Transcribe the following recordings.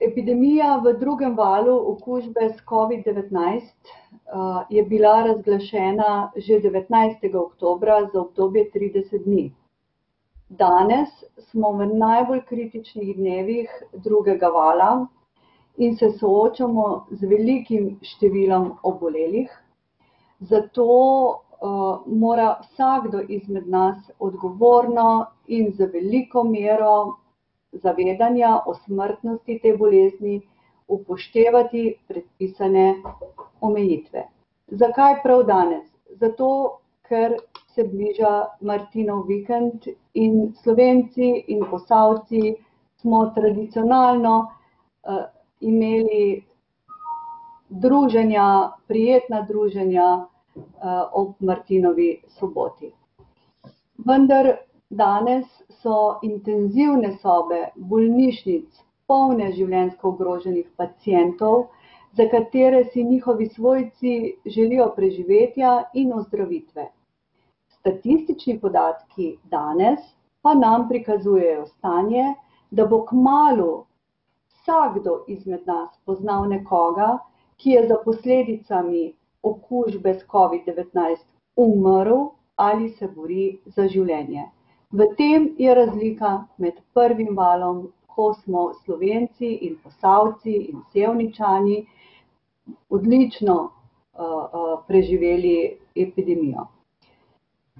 epidemija v drugem valu okužbe s COVID-19 je bila razglašena že devetnajstega oktobra za obdobje trideset dni. Danes smo v najbolj kritičnih dnevih drugega vala in se soočamo z velikim številom obolelih, zato mora vsakdo izmed nas odgovorno in z veliko mero zavedanja o smrtnosti te bolezni upoštevati predpisane omejitve. Zakaj prav danes? Zato, ker se bliža martinov vikend in Slovenci in Posavci smo tradicionalno imeli druženja, prijetna druženja ob martinovi soboti. Vendar danes so intenzivne sobe bolnišnic polne življenjsko ogroženih pacientov, za katere si njihovi svojci želijo preživetja in ozdravitve. Statistični podatki danes pa nam prikazujejo stanje, da bo kmalu vsakdo izmed nas poznal nekoga, ki je za posledicami okužbe s covid-devetnajst umrl ali se bori za življenje. V tem je razlika med prvim valom, ko smo Slovenci in Posavci in Sevničani odlično preživeli epidemijo.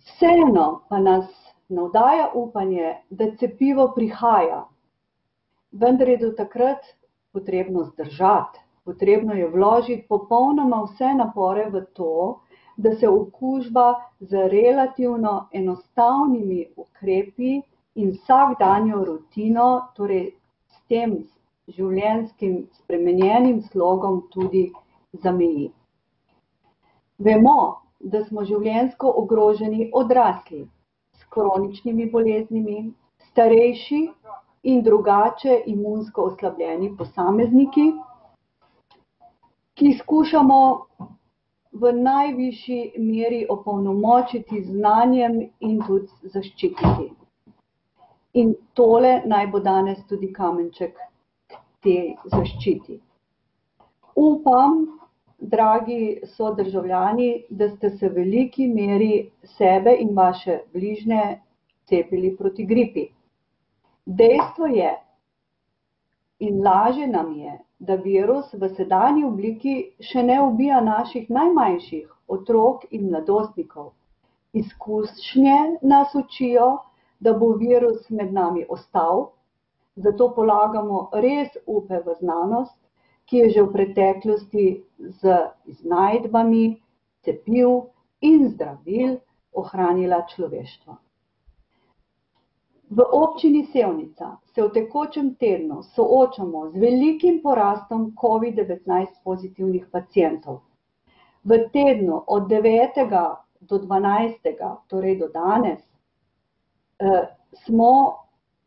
Vseeno pa nas navdaja upanje, da cepivo prihaja, vendar je do takrat potrebno zdržati, potrebno je vložiti popolnoma vse napore v to, da se okužba z relativno enostavnimi ukrepi in vsakdanjo rutino, torej s tem življenjskim spremenjenim slogom tudi zameji. Vemo, da smo življenjsko ogroženi odrasli s kroničnimi boleznimi, starejši in drugače imunsko oslabljeni posamezniki, ki skušamo v najvišji meri opolnomočiti znanjem in tudi zaščititi. In tole naj bo danes tudi kamenček k tej zaščiti. Upam, dragi sodržavljani, da ste se v veliki meri sebe in vaše bližnje cepili proti gripi. Dejstvo je in lažje nam je, da virus v sedanji obliki še ne ubija naših najmanjših, otrok in mladostnikov. Izkušnje nas učijo, da bo virus med nami ostal, zato polagamo res upe v znanost, ki je že v preteklosti z iznajdbami cepiv in zdravil ohranila človeštvo. V občini Sevnica se v tekočem tednu soočamo z velikim porastom covid-devetnajst pozitivnih pacientov. V tednu od devetega do dvanajstega, torej do danes, smo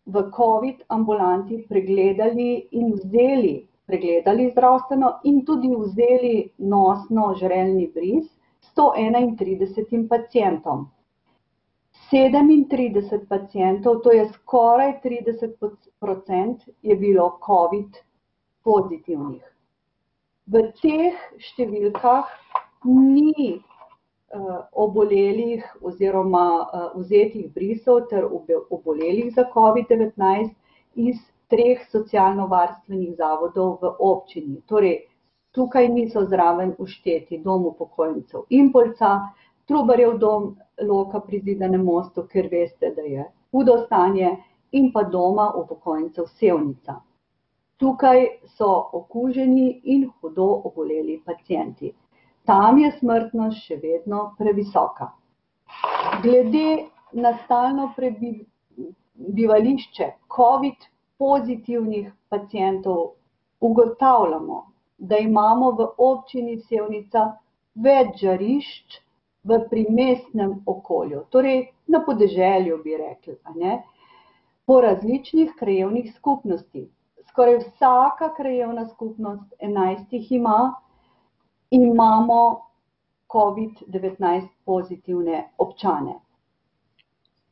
v covid ambulanti pregledali in vzeli, pregledali zdravstveno in tudi vzeli nosno-žrelni bris sto enaintridesetim pacientom. Sedemintrideset pacientov, to je skoraj trideset procent, je bilo covid pozitivnih. V teh številkah ni obolelih oziroma vzetih brisov ter obolelih za covid-devetnajst iz treh socialnovarstvenih zavodov v občini, torej tukaj niso zraven všteti Dom upokojencev Impolca, Trubarjev dom, Loka pri Zidanem Mostu, ker veste, da je hudo stanje, in pa Doma upokojencev Sevnica. Tukaj so okuženi in hudo oboleli pacienti. Tam je smrtnost še vedno previsoka. Glede na stalno bivališče covid pozitivnih pacientov ugotavljamo, da imamo v občini Sevnica več žarišč v primestnem okolju, torej na podeželju, bi rekli, a ne. Po različnih krajevnih skupnostih. Skoraj vsaka krajevna skupnost, enajst jih ima, imamo covid-devetnajst pozitivne občane.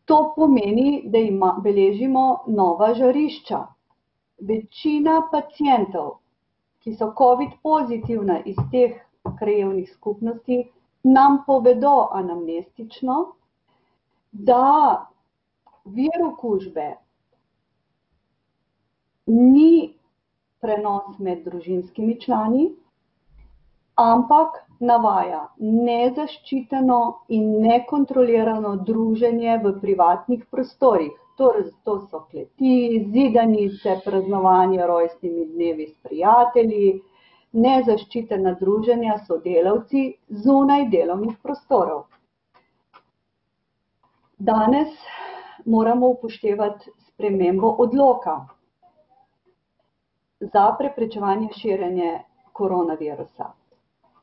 To pomeni, da beležimo nova žarišča. večina pacijentov, ki so COVID pozitivna iz teh krajevnih skupnosti, nam povedo anamnestično, da vir okužbe ni prenos med družinskimi člani, ampak navaja nezaščiteno in nekontrolirano druženje v privatnih prostorih. Torej, to so kleti, zidanice, praznovanje rojstnimi dnevi s prijatelji, nezaščitena druženja s sodelavci zunaj delovnih prostorov. Danes moramo upoštevati spremembo odloka za preprečevanje širjenja koronavirusa.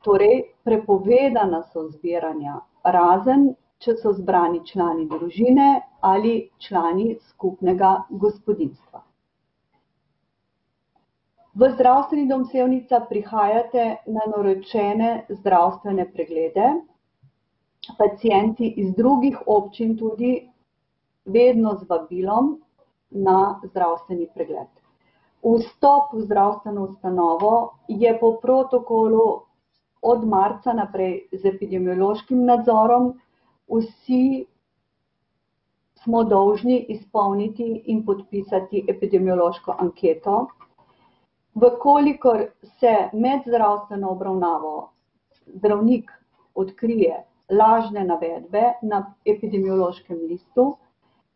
Torej, prepovedana so zbiranja, razen če so zbrani člani družine ali člani skupnega gospodinjstva. V Zdravstveni dom Sevnica prihajate na naročene zdravstvene preglede, pacienti iz drugih občin tudi vedno z vabilom na zdravstveni pregled. Vstop v zdravstveno ustanovo je po protokolu od marca naprej z epidemiološkim nadzorom, vsi smo dolžni izpolniti in podpisati epidemiološko anketo. V kolikor se med zdravstveno obravnavo zdravnik odkrije lažne navedbe na epidemiološkem listu,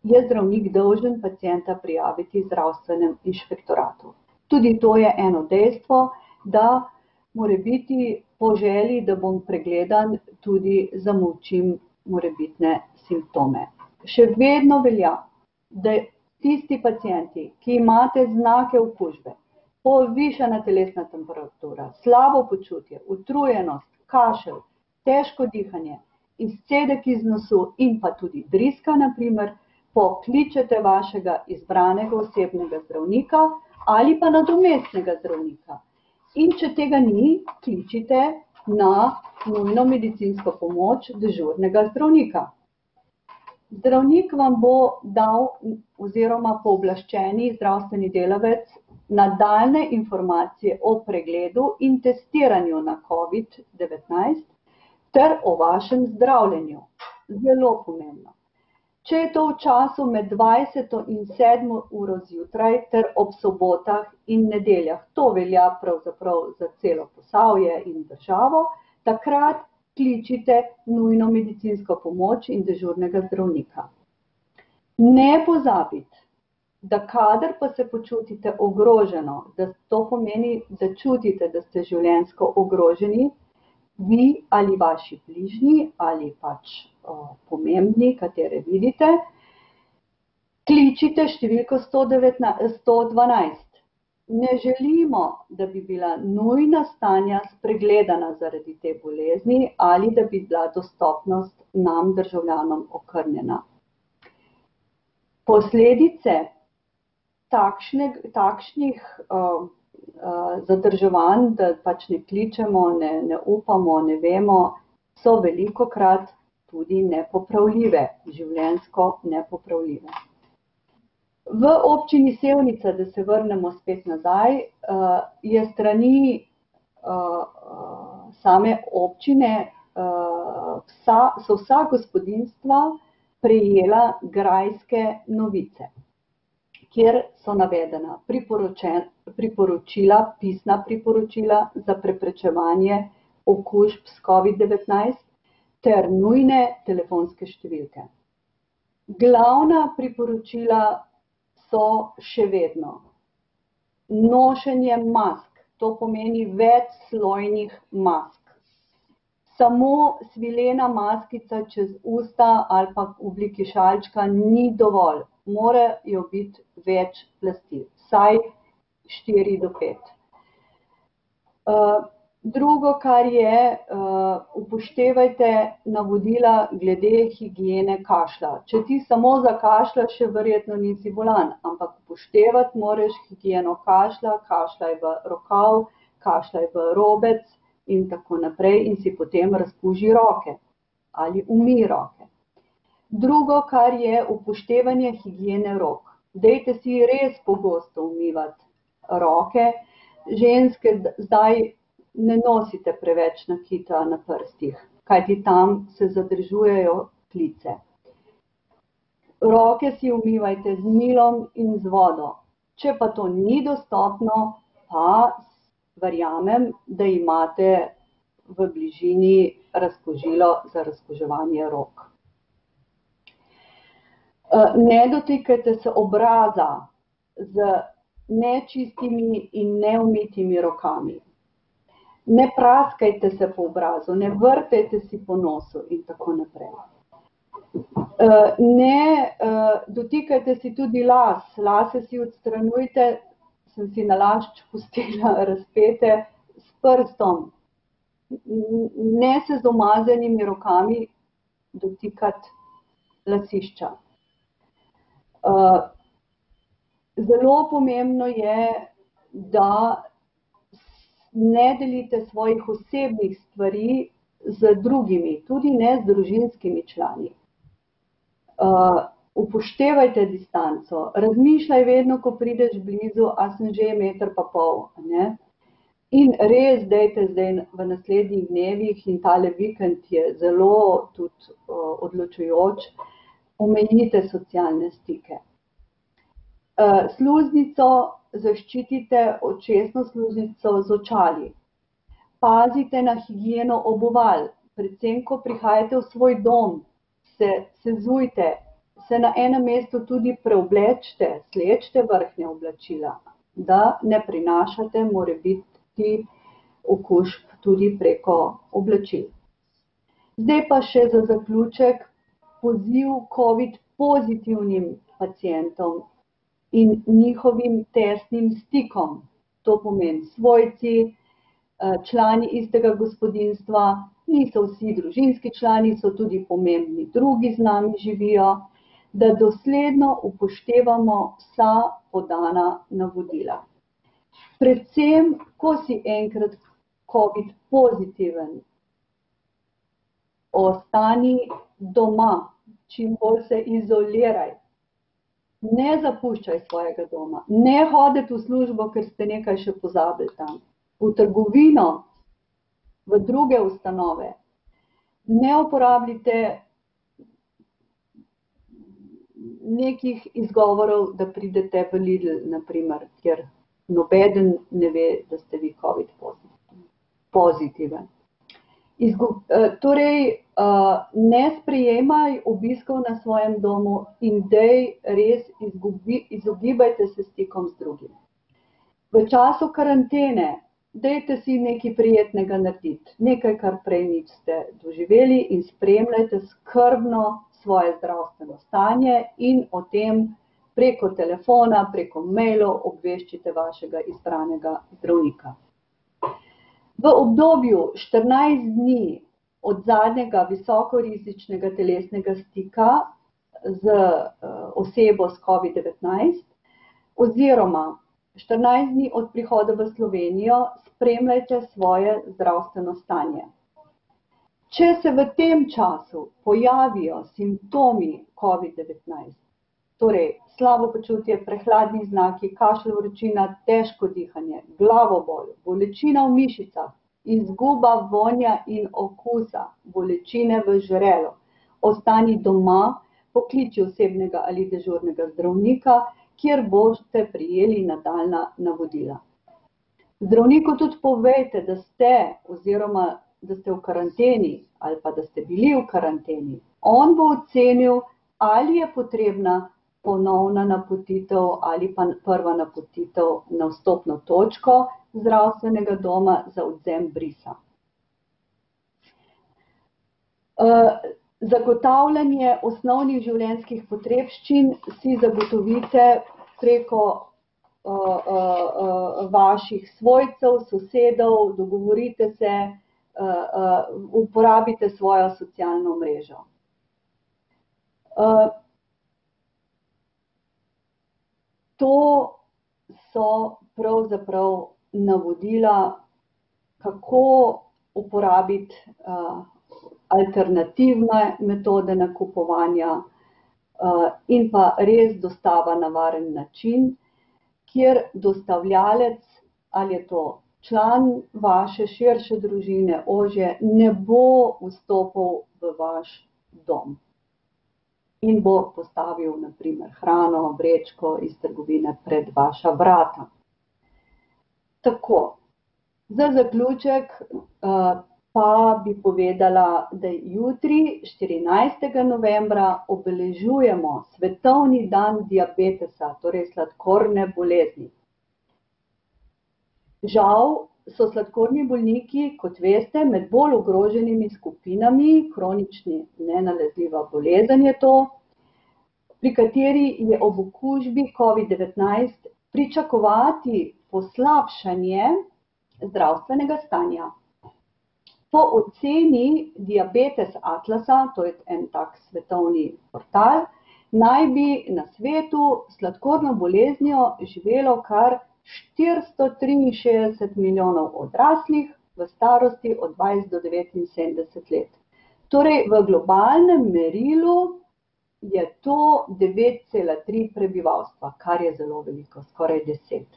je zdravnik dolžen pacienta prijaviti zdravstvenemu inšpektoratu. Tudi to je eno dejstvo, da morebiti po želji, da bom pregledan, tudi zamolčim morebitne simptome. Še vedno velja, da tisti pacienti, ki imate znake okužbe, povišana telesna temperatura, slabo počutje, utrujenost, kašelj, težko dihanje, izcedek iz nosu in pa tudi driska, na primer, pokličete vašega izbranega osebnega zdravnika ali pa nadomestnega zdravnika. In če tega ni, kličite na nujno medicinsko pomoč dežurnega zdravnika. Zdravnik vam bo dal oziroma pooblaščeni zdravstveni delavec nadaljnje informacije o pregledu in testiranju na covid-devetnajst ter o vašem zdravljenju. Zelo pomembno. Če je to v času med dvajseto in sedmo uro zjutraj ter ob sobotah in nedeljah, to velja pravzaprav za celo Posavje in državo, takrat kličite nujno medicinsko pomoč in dežurnega zdravnika. Ne pozabiti, da kadar pa se počutite ogroženo, da to pomeni, da čutite, da ste življenjsko ogroženi, vi ali vaši bližnji ali pač pomembni, katere vidite, kličite številko sto sto dvanajst. Ne želimo, da bi bila nujna stanja spregledana zaradi te bolezni ali da bi bila dostopnost nam, državljanom, okrnjena. Posledice takšne, takšnih zadrževanj, da pač ne kličemo, ne, ne upamo, ne vemo, so velikokrat tudi nepopravljive, življenjsko nepopravljive. V občini Sevnica, da se vrnemo spet nazaj, je s strani same občine vsa, so vsa gospodinjstva prejela grajske novice, kjer so navedena priporočila, pisna priporočila za preprečevanje okužb s covid-devetnajst ter nujne telefonske številke. Glavna priporočila so še vedno nošenje mask, to pomeni večslojnih mask. Samo svilena maskica čez usta ali pa v obliki šalčka ni dovolj, morajo biti več plasti, vsaj štiri do pet. Drugo, kar je, upoštevajte navodila glede higiene kašlja. Če ti samo zakašljaš, še verjetno nisi bolan, ampak upoštevati moraš higieno kašlja, kašljaj v rokav, kašljaj v robec in tako naprej in si potem razkuži roke. Ali umij roke. Drugo, kar je, upoštevanje higiene rok. Dajte si res pogosto umivati roke. Ženske zdaj ne nosite preveč nakita na prstih, kajti tam se zadržujejo klice. Roke si umivajte z milom in z vodo. Če pa to ni dostopno, pa verjamem, da imate v bližini razkužilo za razkuževanje rok. Ne dotikajte se obraza z nečistimi in neumitimi rokami. Ne praskajte se po obrazu, ne vrtajte si po nosu in tako naprej. ne, dotikajte si tudi las, lase si odstranjujte, sem si nalašč pustila razpete, s prstom. Ne se z umazanimi rokami dotikati lasišča. Zelo pomembno je, da ne delite svojih osebnih stvari z drugimi, tudi ne z družinskimi člani. upoštevajte distanco, razmišljaj vedno, ko prideš blizu, a sem že meter pa pol, ne. In res dajte zdaj v naslednjih dnevih, in tale vikend je zelo tudi, odločujoč, omejite socialne stike. sluznico zaščitite, očesno sluznico z očali. Pazite na higieno obuval, predvsem ko prihajate v svoj dom, se sezujte, se na enem mestu tudi preoblečite, slečite vrhnja oblačila, da ne prinašate morebiti okužb tudi preko oblačil. Zdaj pa še za zaključek poziv covid pozitivnim pacientom in njihovim tesnim stikom. To pomeni svojci, člani istega gospodinjstva, niso vsi družinski člani, so tudi pomembni drugi z nami živijo, da dosledno upoštevamo vsa podana navodila. Predvsem ko si enkrat covid pozitiven, ostani doma, čim bolj se izoliraj. Ne zapuščaj svojega doma, ne hoditi v službo, ker ste nekaj še pozabili tam. V trgovino, v druge ustanove. Ne uporabljajte nekih izgovorov, da pridete v Lidl, na primer, kjer nobeden ne ve, da ste vi covid pozitiven. Torej, ne sprejemaj obiskov na svojem domu in daj res izogibajte se stikom z drugimi. V času karantene dajte si nekaj prijetnega narediti, nekaj, kar prej niste doživeli, in spremljajte skrbno svoje zdravstveno stanje in o tem preko telefona, preko mailov obveščajte vašega izbranega zdravnika. V obdobju štirinajst dni od zadnjega visokorizičnega telesnega stika z, osebo s covid-devetnajst oziroma štirinajst dni od prihoda v Slovenijo spremljajte svoje zdravstveno stanje. Če se v tem času pojavijo simptomi covid-devetnajst, torej slabo počutje, prehladni znaki, kašelj, vročina, težko dihanje, glavobol, bolečina v mišicah, izguba vonja in okusa, bolečine v žrelu, ostani doma, pokliči osebnega ali dežurnega zdravnika, kjer boste prejeli nadaljnja navodila. Zdravniku tudi povejte, da ste oziroma da ste v karanteni ali pa da ste bili v karanteni. On bo ocenil, ali je potrebna ponovna napotitev ali pa prva napotitev na vstopno točko zdravstvenega doma za odvzem brisa. zagotavljanje osnovnih življenjskih potrebščin si zagotovite preko, vaših svojcev, sosedov, dogovorite se, uporabite svojo socialno mrežo. To so pravzaprav navodila, kako uporabiti, alternativne metode nakupovanja, in pa res dostava na varen način. kjer dostavljalec, ali je to član vaše širše družine, ožje, ne bo vstopil v vaš dom in bo postavil naprimer hrano, vrečko iz trgovine pred vaša vrata. Tako, za zaključek uh, pa bi povedala, da jutri, štirinajstega novembra, obeležujemo svetovni dan diabetesa, torej sladkorne bolezni. Žal so sladkorni bolniki, kot veste, med bolj ogroženimi skupinami, kronični nenalezljiva bolezen je to, pri kateri je ob okužbi covid-devetnajst pričakovati poslabšanje zdravstvenega stanja. Po oceni Diabetes Atlasa, to je en tak svetovni portal, naj bi na svetu sladkorno boleznijo živelo kar 463 milijonov odraslih v starosti od 20 do 79 let. Torej v globalnem merilu je to 9,3 prebivalstva, kar je zelo veliko, skoraj deset.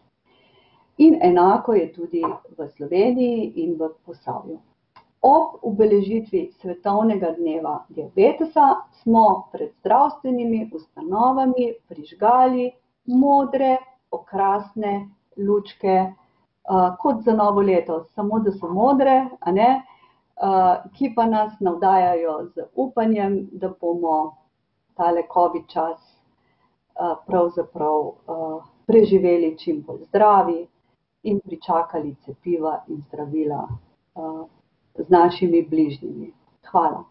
In enako je tudi v Sloveniji in v Posavju. Ob obeležitvi svetovnega dneva diabetesa smo pred zdravstvenimi ustanovami prižgali modre, okrasne lučke, uh, kot za novo leto, samo da so modre, ne, uh, ki pa nas navdajajo z upanjem, da bomo tale covid čas uh, pravzaprav uh, preživeli čim bolj zdravi in pričakali cepiva in zdravila. Uh, z našimi bližnjimi. Hvala.